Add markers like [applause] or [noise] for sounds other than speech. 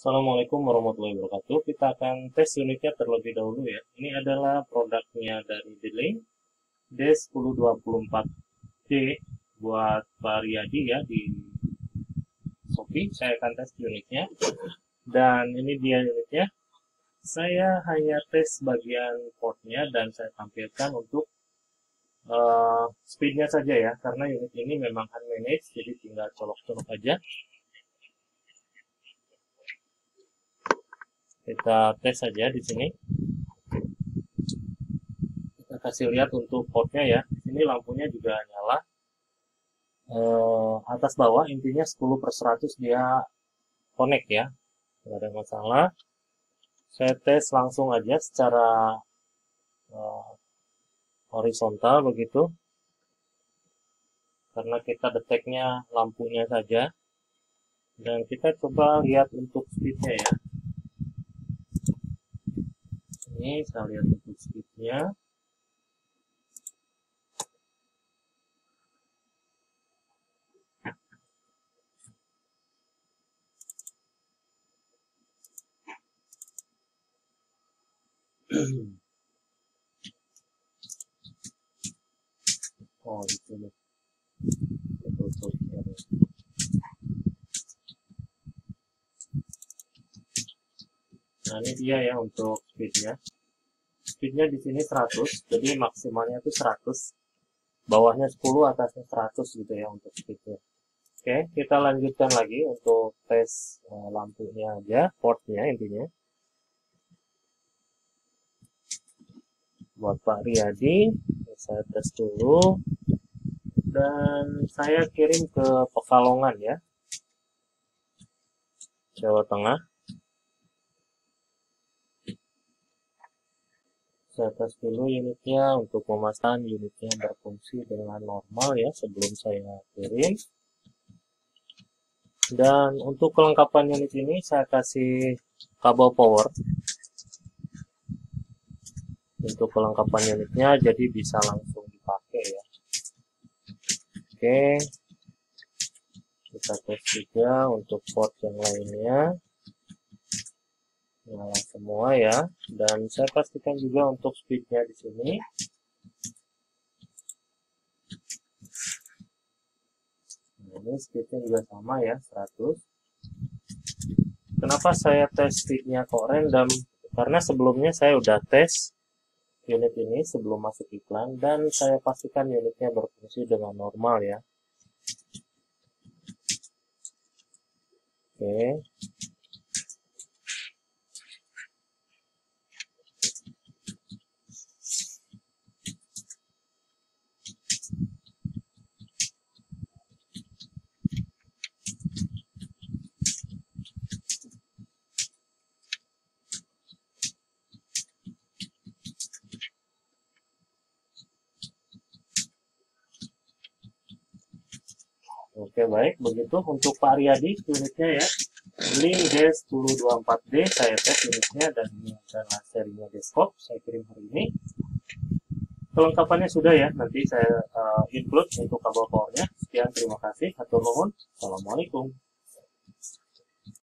Assalamualaikum warahmatullahi wabarakatuh. Kita akan tes unitnya terlebih dahulu ya. Ini adalah produknya dari Delay D1024D buat Riyadi ya di Shopee. Saya akan tes unitnya. Dan ini dia unitnya. Saya hanya tes bagian portnya dan saya tampilkan untuk uh, speednya saja ya. Karena unit ini memang unmanaged, jadi tinggal colok-colok aja. Kita tes saja di sini. Kita kasih lihat untuk portnya ya. Di sini lampunya juga nyala. Eh, atas bawah intinya 10 per 100 dia connect ya. Tidak ada masalah. Saya tes langsung aja secara eh, horizontal begitu. Karena kita deteknya lampunya saja. Dan kita coba lihat untuk speednya ya ini saya lihat untuk speednya. [clears throat] Oh itu nih betul Nah, ini dia ya untuk speednya. Speednya di sini 100, jadi maksimalnya itu 100. Bawahnya 10, atasnya 100 gitu ya untuk speednya. Oke, kita lanjutkan lagi untuk tes uh, lampunya aja, portnya intinya. Buat Pak Riyadi, saya tes dulu. Dan saya kirim ke Pekalongan ya. Jawa Tengah. Tes dulu unitnya untuk memastikan unitnya berfungsi dengan normal ya sebelum saya kirim. Dan untuk kelengkapan unit ini saya kasih kabel power. Untuk kelengkapan unitnya jadi bisa langsung dipakai ya. Oke. Kita tes juga untuk port yang lainnya nyala semua ya. Dan saya pastikan juga untuk speednya di sini. Nah, ini speednya juga sama ya 100 kenapa saya tes speednya kok random? Karena sebelumnya saya udah tes unit ini sebelum masuk iklan dan saya pastikan unitnya berfungsi dengan normal ya. Oke Oke baik, begitu untuk Pak Riyadi unitnya ya. Link DS1024D saya tes unitnya dan ini adalah serinya Desktop saya kirim hari ini. Kelengkapannya sudah ya, nanti saya uh, include untuk kabel powernya. Sekian, terima kasih. Atur nuhun. Assalamualaikum.